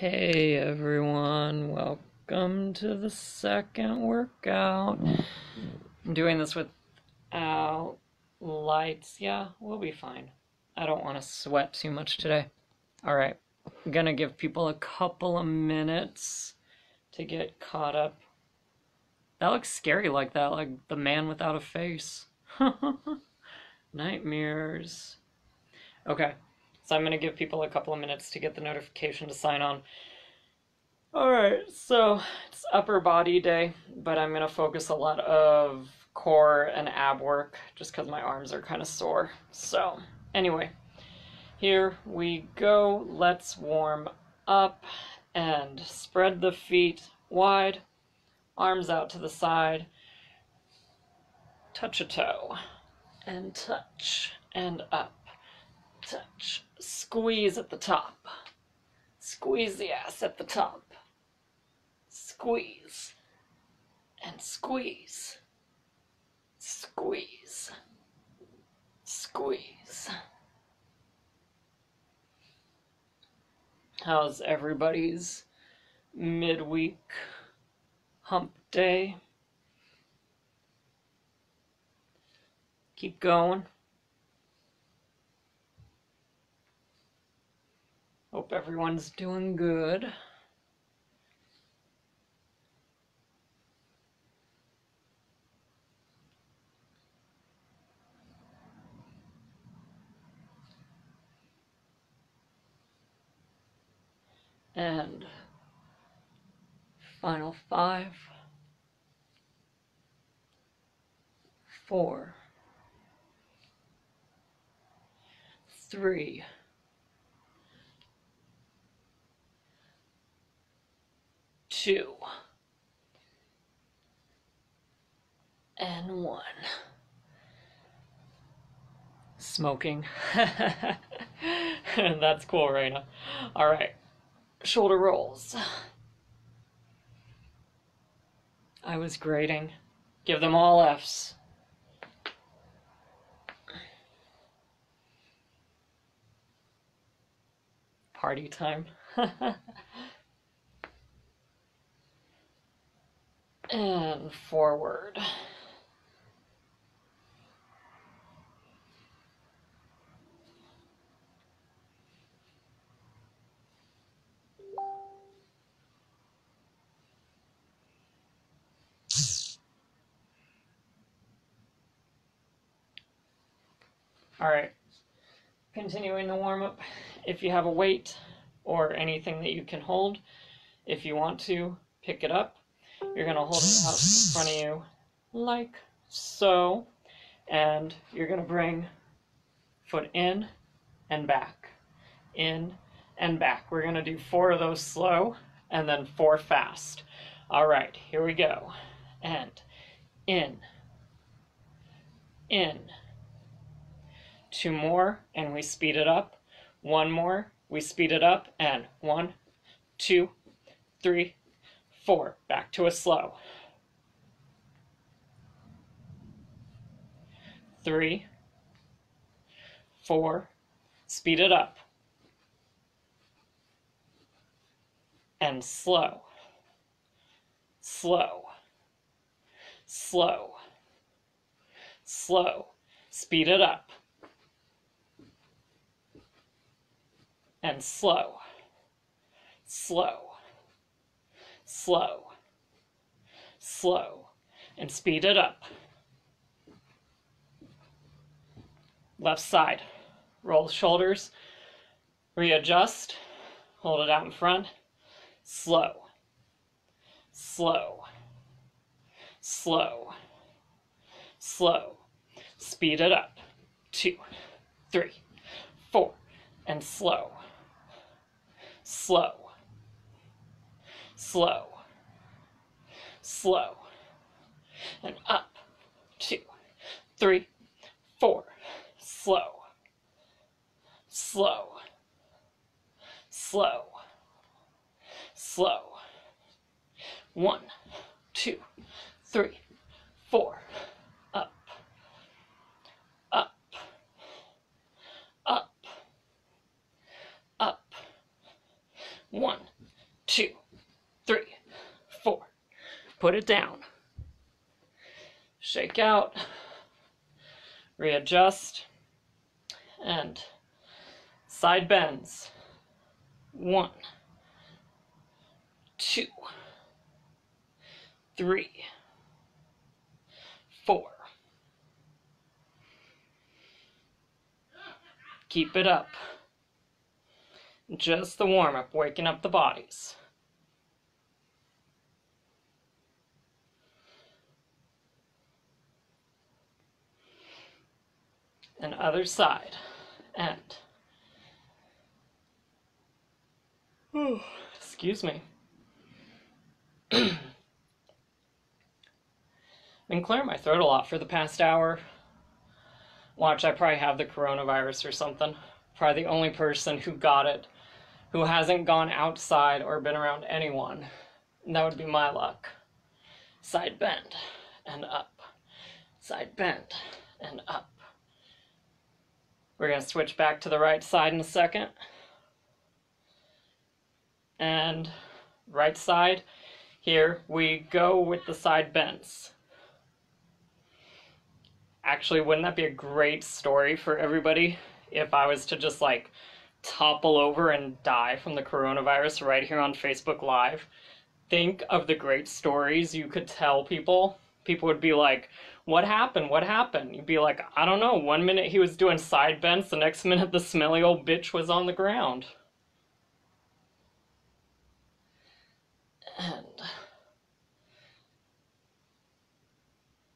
Hey everyone, welcome to the second workout. I'm doing this without lights. Yeah, we'll be fine. I don't want to sweat too much today. Alright, I'm gonna give people a couple of minutes to get caught up. That looks scary like that, like the man without a face. Nightmares. Okay. So I'm going to give people a couple of minutes to get the notification to sign on. Alright, so it's upper body day, but I'm going to focus a lot of core and ab work just because my arms are kind of sore. So, anyway, here we go. Let's warm up and spread the feet wide, arms out to the side, touch a toe, and touch, and up. Squeeze at the top. Squeeze the ass at the top. Squeeze. And squeeze. Squeeze. Squeeze. How's everybody's midweek hump day? Keep going. Hope everyone's doing good. And final five, four, three, two, and one. Smoking. That's cool, Raina. Alright. Shoulder rolls. I was grading. Give them all F's. Party time. and forward. All right, continuing the warm up. If you have a weight or anything that you can hold, if you want to, pick it up you're going to hold it out in front of you like so. And you're going to bring foot in and back, in and back. We're going to do four of those slow and then four fast. All right, here we go. And in, in. Two more, and we speed it up. One more, we speed it up, and one, two, three, four, back to a slow. Three, four, speed it up. And slow, slow, slow, slow, speed it up. And slow, slow slow, slow, and speed it up. Left side, roll shoulders, readjust, hold it out in front, slow, slow, slow, slow, speed it up, two, three, four, and slow, slow, slow, slow, and up, two, three, four, slow, slow, slow, slow, one, two, three, four, up, up, up, up, one, put it down. Shake out, readjust, and side bends. One, two, three, four. Keep it up. Just the warm up, waking up the bodies. And other side. And. excuse me. Been clearing my throat a lot for the past hour. Watch, I probably have the coronavirus or something. Probably the only person who got it who hasn't gone outside or been around anyone. And that would be my luck. Side bend and up. Side bend and up. We're going to switch back to the right side in a second. And right side, here we go with the side bends. Actually, wouldn't that be a great story for everybody if I was to just like topple over and die from the coronavirus right here on Facebook Live? Think of the great stories you could tell people. People would be like, What happened? What happened? You'd be like, I don't know. One minute he was doing side bends, the next minute the smelly old bitch was on the ground. And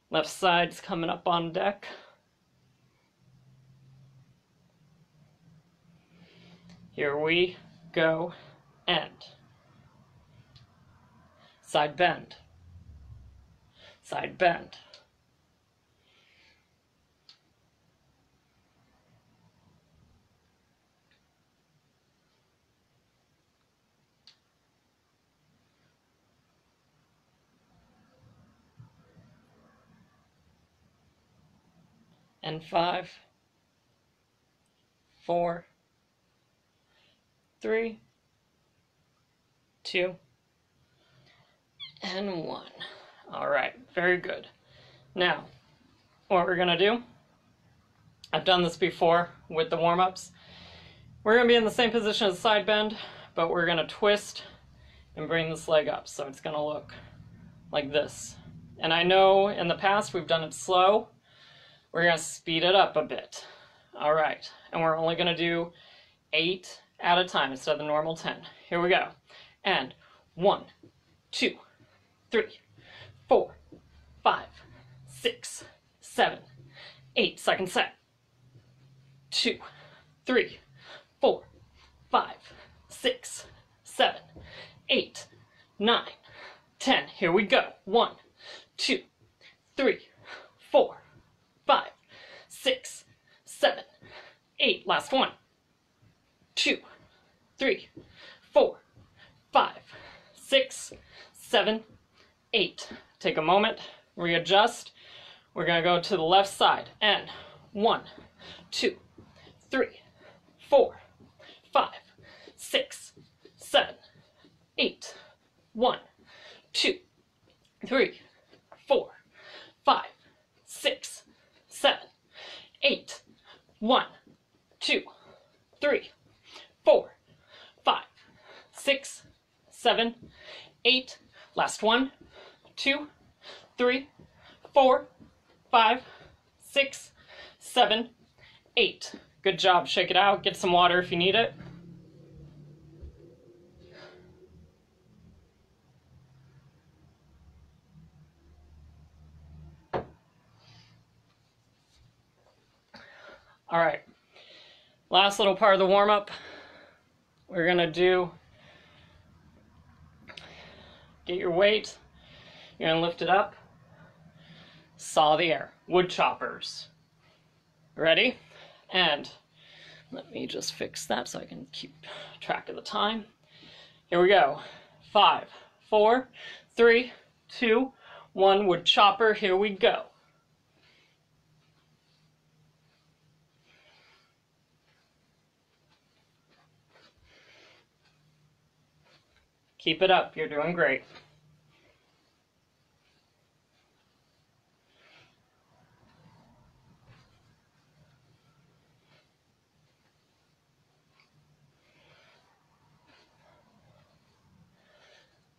left side's coming up on deck. Here we go and side bend, side bend. and five, four, three, two, and one. All right, very good. Now, what we're gonna do, I've done this before with the warm-ups. We're gonna be in the same position as side bend, but we're gonna twist and bring this leg up. So it's gonna look like this. And I know in the past we've done it slow. We're gonna speed it up a bit. All right, and we're only gonna do eight at a time instead of the normal 10. Here we go. And one, two, three, four, five, six, seven, eight. Second set. Two, three, four, five, six, seven, eight, nine, ten. Here we go. One, two, three, four, five, six, seven, eight. Last one. Two, three, four, five, six, seven, eight. Take a moment, readjust. We're gonna go to the left side and one, two, three, four, five, six, seven, eight. One, two, three, four, five, six, seven, eight. One, two, three, four, five, six, seven, eight. Last one, two, three, four, five, six, seven, eight. Good job. Shake it out. Get some water if you need it. All right. Last little part of the warm up we're gonna do get your weight you're gonna lift it up. Saw the air. Wood choppers. Ready? And let me just fix that so I can keep track of the time. Here we go. Five four three two one wood chopper. Here we go. Keep it up. You're doing great.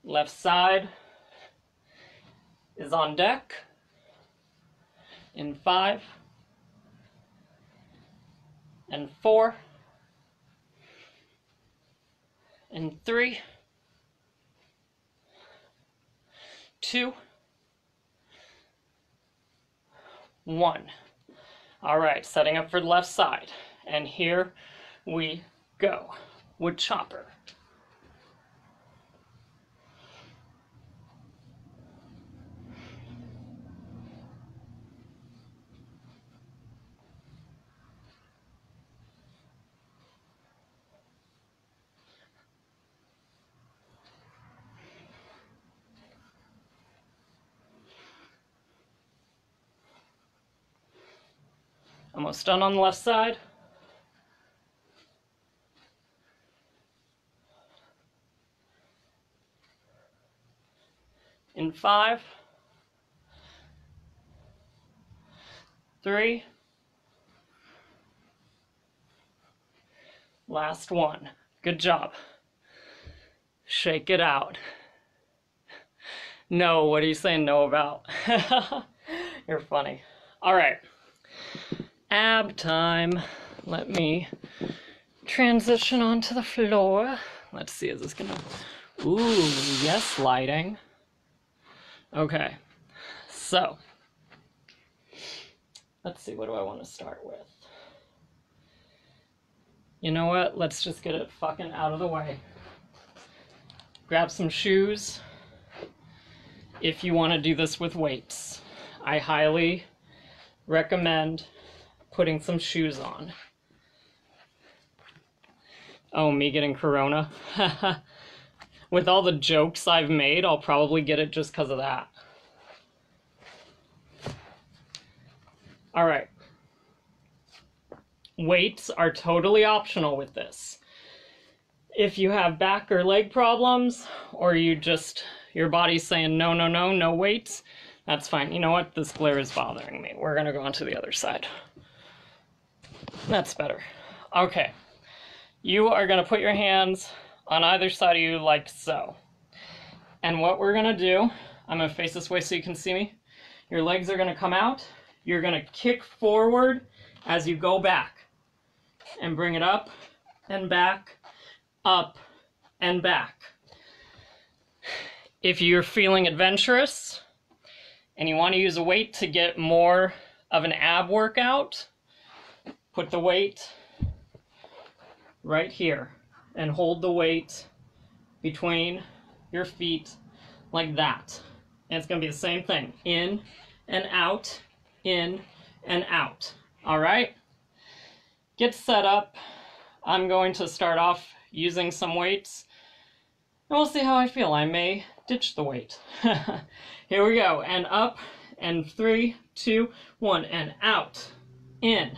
Left side is on deck in five and four and three, two, one. All right, setting up for the left side. And here we go. Wood chopper. Almost done on the left side. In five, three, last one. Good job. Shake it out. No, what are you saying no about? You're funny. All right ab time. Let me transition onto the floor. Let's see, is this gonna... Ooh, yes, lighting. Okay, so... Let's see, what do I want to start with? You know what? Let's just get it fucking out of the way. Grab some shoes if you want to do this with weights. I highly recommend putting some shoes on. Oh, me getting corona? With all the jokes I've made, I'll probably get it just because of that. Alright. Weights are totally optional with this. If you have back or leg problems, or you just, your body's saying no, no, no, no weights, that's fine. You know what? This glare is bothering me. We're going to go on to the other side. That's better. Okay. You are going to put your hands on either side of you like so. And what we're going to do, I'm going to face this way so you can see me. Your legs are going to come out. You're going to kick forward as you go back. And bring it up and back, up and back. If you're feeling adventurous and you want to use a weight to get more of an ab workout, put the weight right here and hold the weight between your feet like that. And it's going to be the same thing. In and out, in and out. All right? Get set up. I'm going to start off using some weights. And we'll see how I feel. I may ditch the weight. Here we go. And up. And three, two, one. And out. In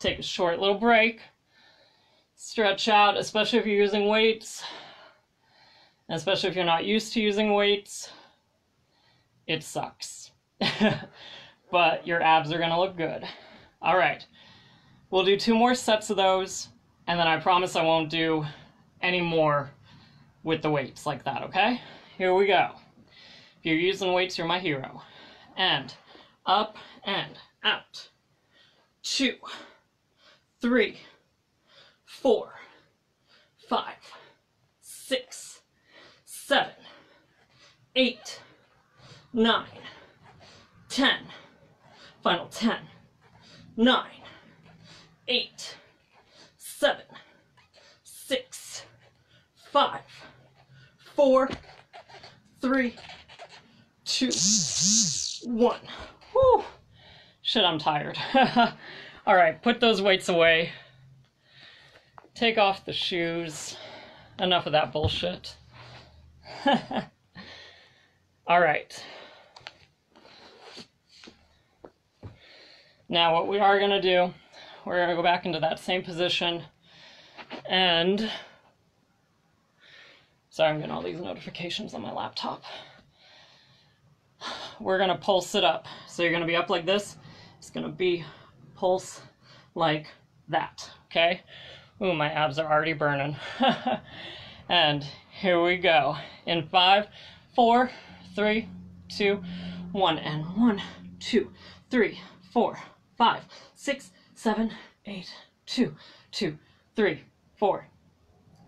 take a short little break, stretch out, especially if you're using weights, especially if you're not used to using weights. It sucks. but your abs are going to look good. All right. We'll do two more sets of those, and then I promise I won't do any more with the weights like that, okay? Here we go. If you're using weights, you're my hero. And up and out. Two three, four, five, six, seven, eight, nine, ten. Final ten, nine, eight, seven, six, five, four, three, two, one. Whew. Shit, I'm tired. All right, put those weights away. Take off the shoes. Enough of that bullshit. All right. Now what we are going to do, we're going to go back into that same position and sorry, I'm getting all these notifications on my laptop. We're going to pulse it up. So you're going to be up like this. It's going to be pulse like that, okay? Ooh, my abs are already burning. and here we go. In five, four, three, two, one, and one, two, three, four, five, six, seven, eight, two, two, three, four,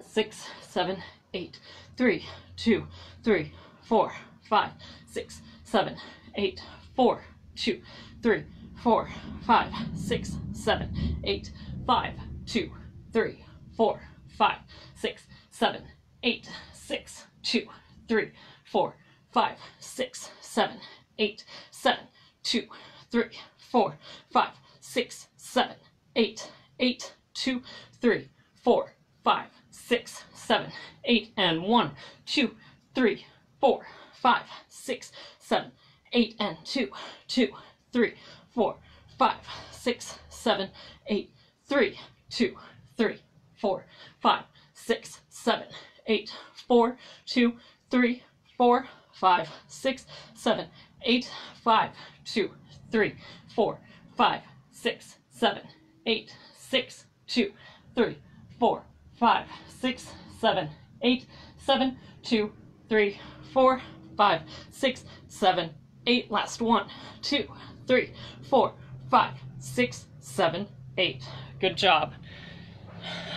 six, seven, eight, three, two, three, four, five, six, seven, eight, four, two, three, four, five, six, seven, eight, five, two, three, four, five, six, seven, eight, six, two, three, four, five, six, seven, eight, seven, two, three, four, five, six, seven, eight, eight, two, three, four, five, six, seven, eight, and one, two, three, four, five, six, seven, eight, and two, two, three, four, five, six, seven, eight, three, two, three, four, five, six, seven, eight, four, two, three, four, five, six, seven, eight, five, two, three, four, five, six, seven, eight, six, two, three, four, five, six, seven, eight, seven, two, three, four, five, six, seven, eight. Last one, two, three, four, five, six, seven, eight. Good job.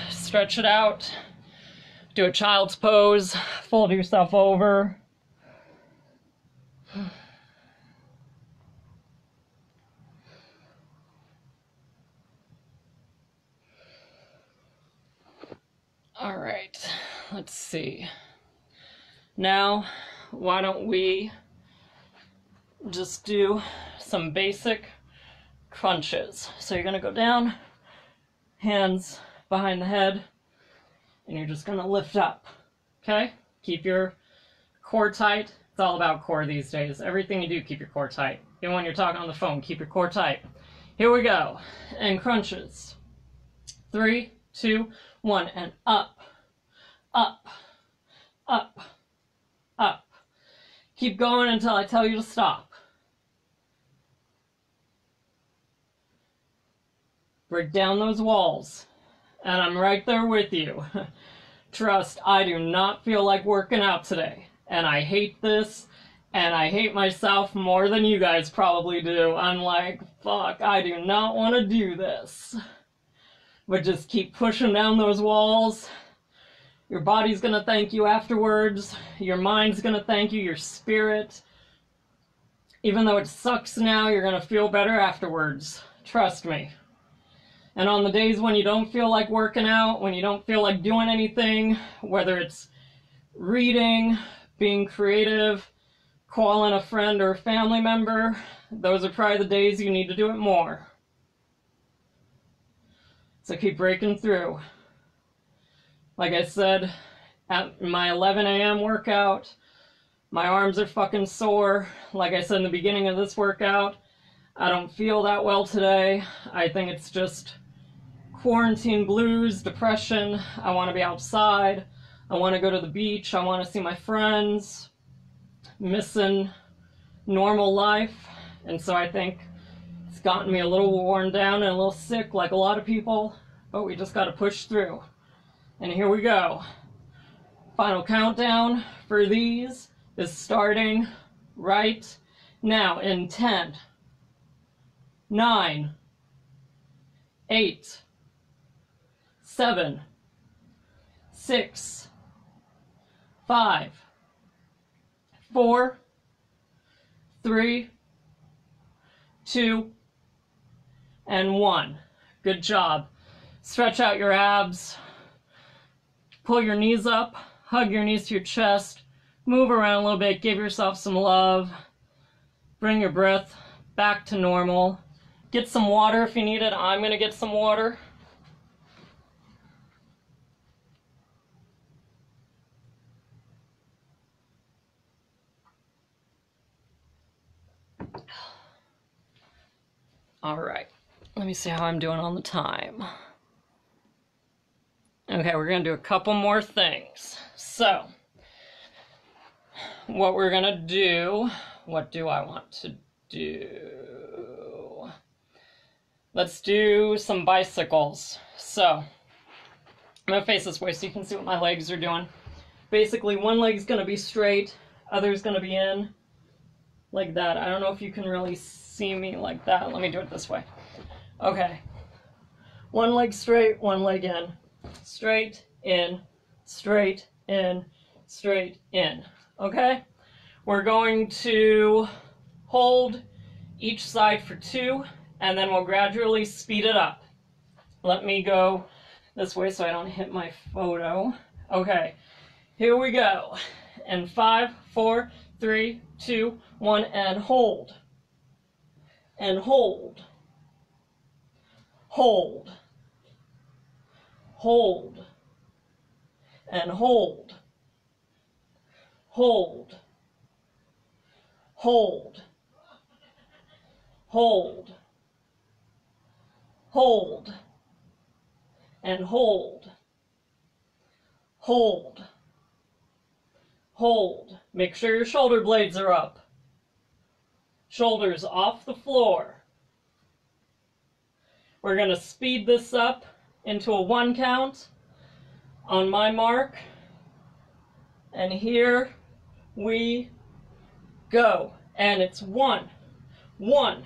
Stretch it out. Do a child's pose. Fold yourself over. All right, let's see. Now, why don't we just do some basic crunches. So you're going to go down, hands behind the head, and you're just going to lift up. Okay? Keep your core tight. It's all about core these days. Everything you do, keep your core tight. Even when you're talking on the phone, keep your core tight. Here we go. And crunches. Three, two, one, and up, up, up, up. Keep going until I tell you to stop. Break down those walls. And I'm right there with you. Trust, I do not feel like working out today. And I hate this. And I hate myself more than you guys probably do. I'm like, fuck, I do not want to do this. But just keep pushing down those walls. Your body's going to thank you afterwards. Your mind's going to thank you. Your spirit. Even though it sucks now, you're going to feel better afterwards. Trust me. And on the days when you don't feel like working out, when you don't feel like doing anything, whether it's reading, being creative, calling a friend or a family member, those are probably the days you need to do it more. So keep breaking through. Like I said, at my 11 a.m. workout, my arms are fucking sore. Like I said in the beginning of this workout, I don't feel that well today. I think it's just quarantine blues, depression. I want to be outside. I want to go to the beach. I want to see my friends. Missing normal life. And so I think it's gotten me a little worn down and a little sick, like a lot of people. But we just got to push through. And here we go. Final countdown for these is starting right now in 10, 9, 8, seven, six, five, four, three, two, and one. Good job. Stretch out your abs. Pull your knees up. Hug your knees to your chest. Move around a little bit. Give yourself some love. Bring your breath back to normal. Get some water if you need it. I'm going to get some water. All right. Let me see how I'm doing on the time. Okay, we're going to do a couple more things. So, what we're going to do, what do I want to do? Let's do some bicycles. So, I'm going to face this way so you can see what my legs are doing. Basically, one leg's going to be straight, other's going to be in, like that. I don't know if you can really see me like that. Let me do it this way. Okay. One leg straight, one leg in. Straight, in, straight, in, straight, in. Okay? We're going to hold each side for two, and then we'll gradually speed it up. Let me go this way so I don't hit my photo. Okay, here we go. And five, four, three, two, one, and hold. And hold. Hold, hold, and hold, hold, hold, hold, hold, and hold, hold, hold. Make sure your shoulder blades are up. Shoulders off the floor. We're going to speed this up into a one count on my mark. And here we go. And it's one, one,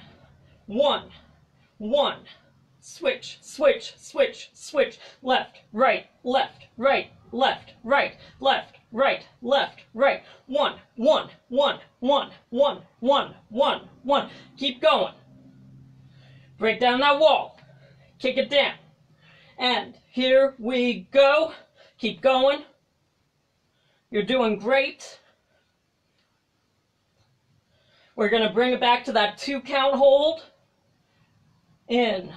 one, one. Switch, switch, switch, switch. Left, right, left, right, left, right, left, right, left, right. One, one, one, one, one, one, one, one. Keep going. Break down that wall kick it down. And here we go. Keep going. You're doing great. We're going to bring it back to that two count hold. In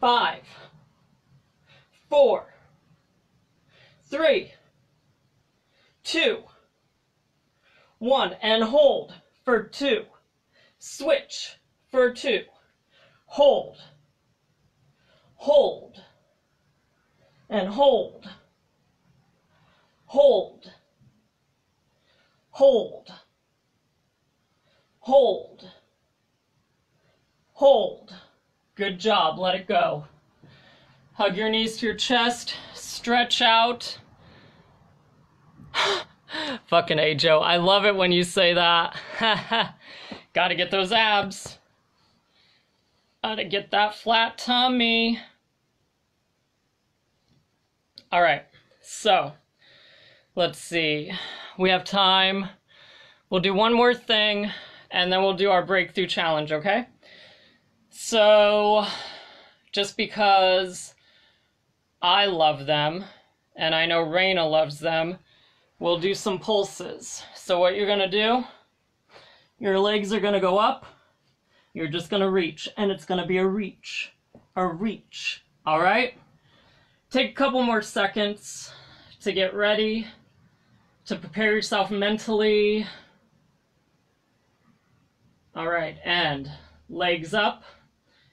five, four, three, two, one, and hold for two. Switch for two. Hold hold, and hold, hold, hold, hold, hold. Good job, let it go. Hug your knees to your chest, stretch out. Fucking A, Joe. I love it when you say that. Gotta get those abs. Gotta get that flat tummy. All right, so let's see. We have time. We'll do one more thing and then we'll do our breakthrough challenge, okay? So, just because I love them and I know Raina loves them, we'll do some pulses. So, what you're gonna do, your legs are gonna go up you're just going to reach, and it's going to be a reach. A reach. All right? Take a couple more seconds to get ready, to prepare yourself mentally. All right, and legs up,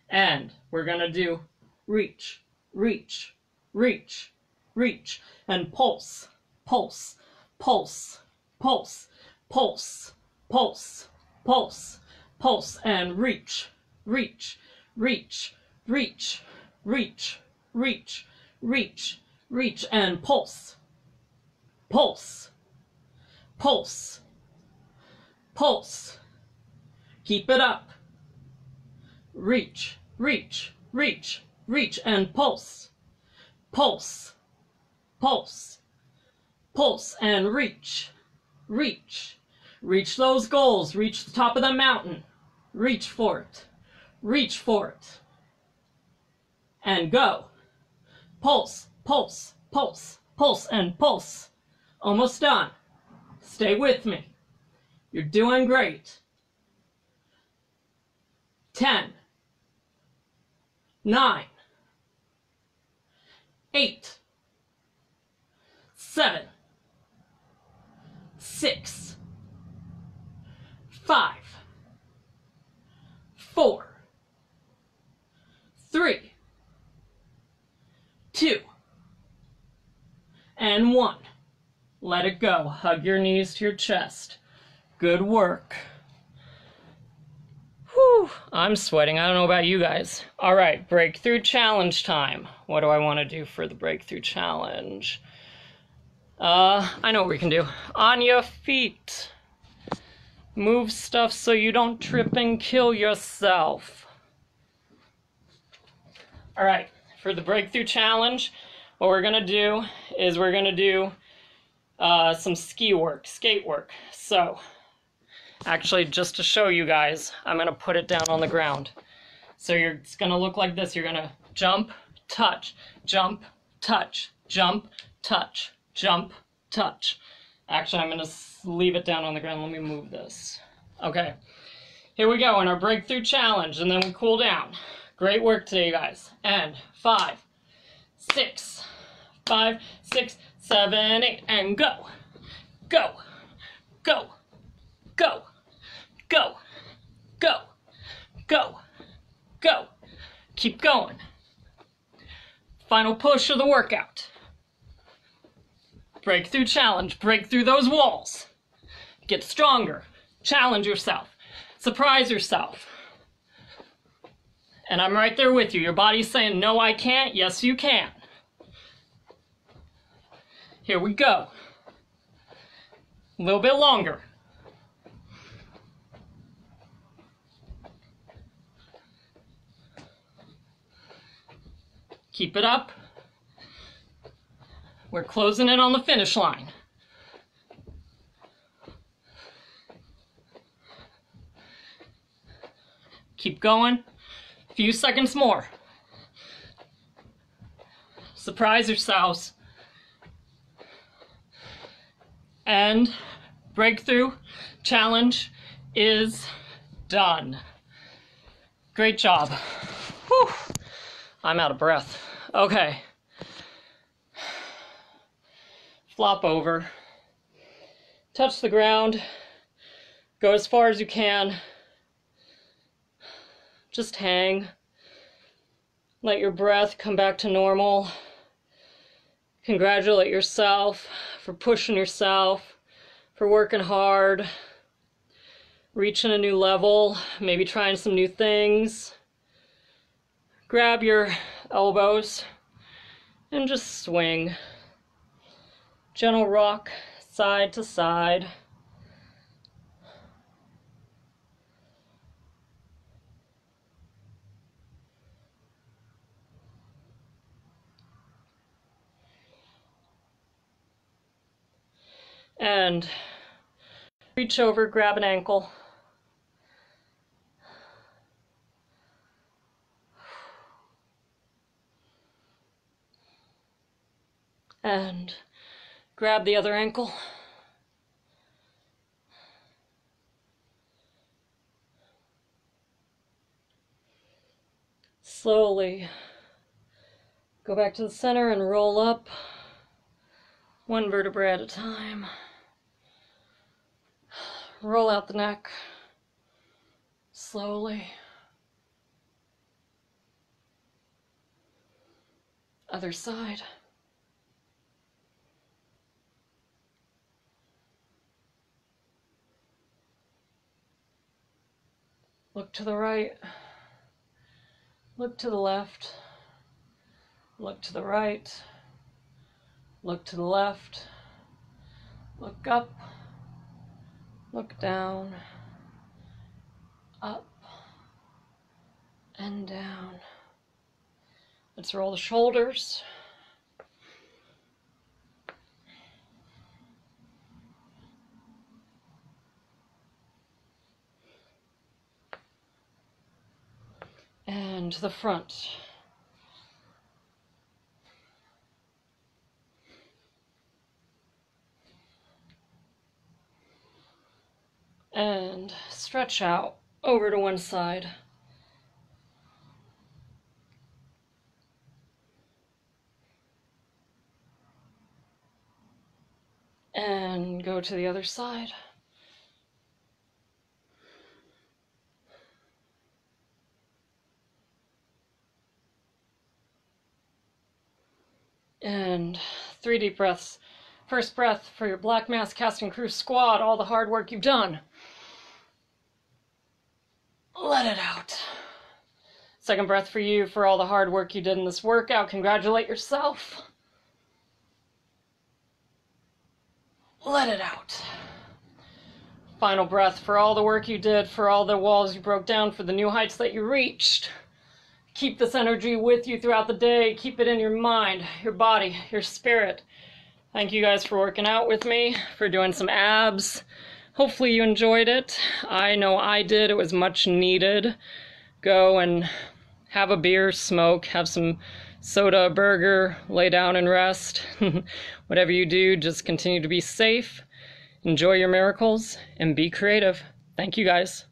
and we're going to do reach, reach, reach, reach, and pulse, pulse, pulse, pulse, pulse, pulse, pulse, pulse and reach, reach, reach, reach, reach, reach, reach, reach, and pulse, pulse, pulse, pulse. Keep it up. Reach, reach, reach, reach, and pulse, pulse, pulse, pulse, and reach, reach, Reach those goals. Reach the top of the mountain. Reach for it. Reach for it. And go. Pulse, pulse, pulse, pulse, and pulse. Almost done. Stay with me. You're doing great. 10, 9, 8, 7, six, five, four, three, two, and one. Let it go. Hug your knees to your chest. Good work. Whew, I'm sweating. I don't know about you guys. All right, breakthrough challenge time. What do I want to do for the breakthrough challenge? Uh, I know what we can do. On your feet. Move stuff so you don't trip and kill yourself. All right, for the breakthrough challenge, what we're gonna do is we're gonna do uh, some ski work, skate work. So, actually, just to show you guys, I'm gonna put it down on the ground. So you're, it's gonna look like this. You're gonna jump, touch, jump, touch, jump, touch, jump, touch. Actually, I'm gonna leave it down on the ground. Let me move this. Okay, here we go in our breakthrough challenge, and then we cool down. Great work today, guys. And five, six, five, six, seven, eight, and go. Go. Go. Go. Go. Go. Go. Go. Keep going. Final push of the workout. Breakthrough challenge. Break through those walls. Get stronger. Challenge yourself. Surprise yourself. And I'm right there with you. Your body's saying, no, I can't. Yes, you can. Here we go. A little bit longer. Keep it up. We're closing in on the finish line. Keep going. A few seconds more. Surprise yourselves. And breakthrough challenge is done. Great job. Whew. I'm out of breath. Okay. Flop over. Touch the ground. Go as far as you can. Just hang. Let your breath come back to normal. Congratulate yourself for pushing yourself, for working hard, reaching a new level, maybe trying some new things. Grab your elbows and just swing. Gentle rock side to side. and reach over, grab an ankle. And grab the other ankle. Slowly go back to the center and roll up one vertebra at a time. Roll out the neck slowly. Other side. Look to the right. Look to the left. Look to the right. Look to the left. Look up. Look down. Up. And down. Let's roll the shoulders. And the front. and stretch out over to one side. And go to the other side. And Three deep breaths. First breath for your Black Mass Casting Crew squad, all the hard work you've done. Let it out. Second breath for you for all the hard work you did in this workout. Congratulate yourself. Let it out. Final breath for all the work you did, for all the walls you broke down, for the new heights that you reached. Keep this energy with you throughout the day. Keep it in your mind, your body, your spirit. Thank you guys for working out with me, for doing some abs. Hopefully, you enjoyed it. I know I did. It was much needed. Go and have a beer, smoke, have some soda, burger, lay down and rest. Whatever you do, just continue to be safe, enjoy your miracles, and be creative. Thank you guys.